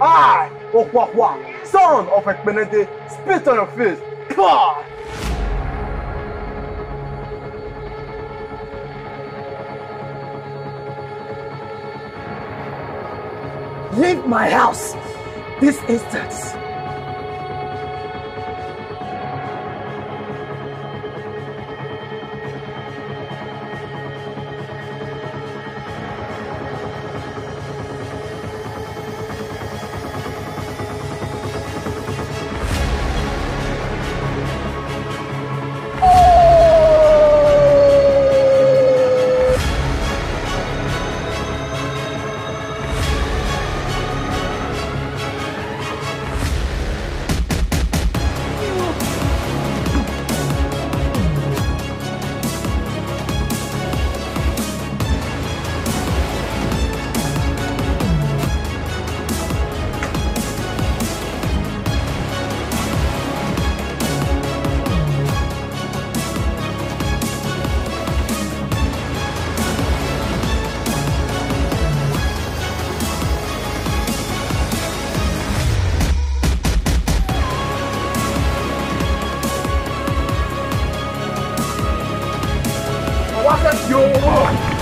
I, Okwakwa, son of Ekpenede, spit on your face. God! Leave my house this instant. What's that, yo?